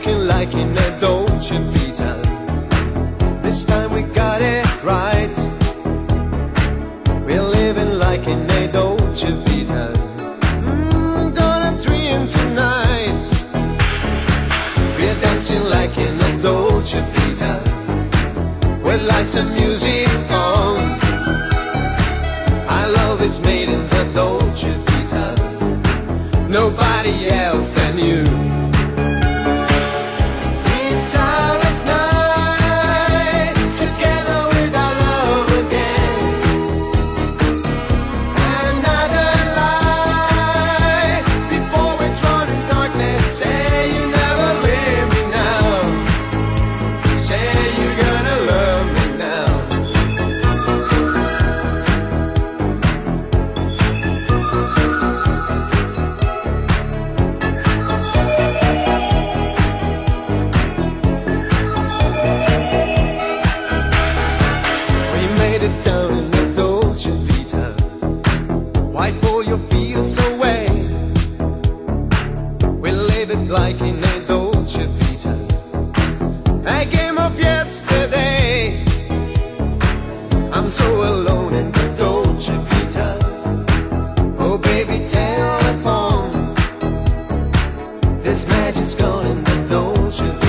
like in a Dolce Vita. This time we got it right. We're living like in a Dolce Vita. Mm, gonna dream tonight. We're dancing like in a Dolce Vita. With lights and music on. Our love is made in the Dolce Vita. Nobody else than you. like in a Dolce Vita. I came up yesterday. I'm so alone in the Dolce Vita. Oh baby, telephone. This magic's gone in the Dolce Vita.